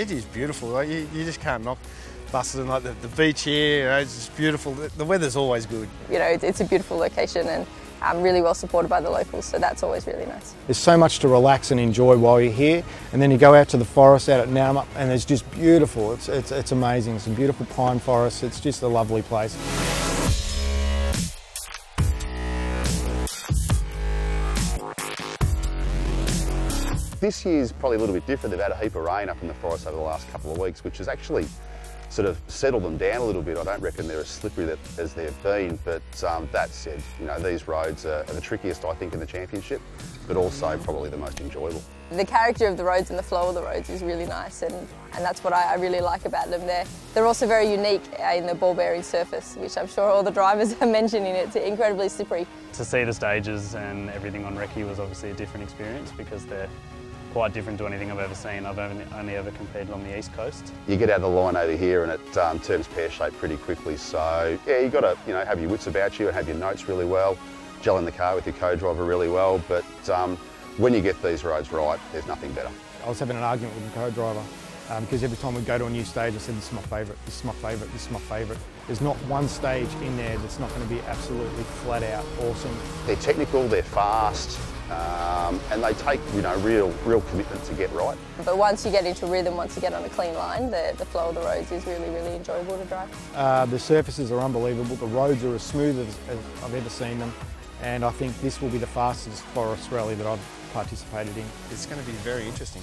it is beautiful. Like, you, you just can't knock Busselton. Like the, the beach here, you know, it's just beautiful. The, the weather's always good. You know, it's, it's a beautiful location and um, really well supported by the locals, so that's always really nice. There's so much to relax and enjoy while you're here, and then you go out to the forest out at Nauma, and it's just beautiful. It's, it's, it's amazing. It's a beautiful pine forest. It's just a lovely place. This year's probably a little bit different. They've had a heap of rain up in the forest over the last couple of weeks, which has actually sort of settled them down a little bit. I don't reckon they're as slippery that, as they've been, but um, that said, you know, these roads are, are the trickiest, I think, in the championship, but also probably the most enjoyable. The character of the roads and the flow of the roads is really nice, and, and that's what I, I really like about them. They're, they're also very unique uh, in the ball bearing surface, which I'm sure all the drivers are mentioning. It's incredibly slippery. To see the stages and everything on recce was obviously a different experience because they're quite different to anything I've ever seen. I've only, only ever competed on the east coast. You get out of the line over here and it um, turns pear-shaped pretty quickly. So yeah, you've got to you know have your wits about you and have your notes really well, gel in the car with your co-driver really well. But um, when you get these roads right, there's nothing better. I was having an argument with the co-driver um, because every time we go to a new stage, I said, this is my favourite, this is my favourite, this is my favourite. There's not one stage in there that's not going to be absolutely flat out awesome. They're technical, they're fast, um, and they take you know real real commitment to get right. But once you get into rhythm, once you get on a clean line, the, the flow of the roads is really, really enjoyable to drive. Uh, the surfaces are unbelievable. The roads are as smooth as, as I've ever seen them. And I think this will be the fastest forest rally that I've participated in. It's going to be very interesting.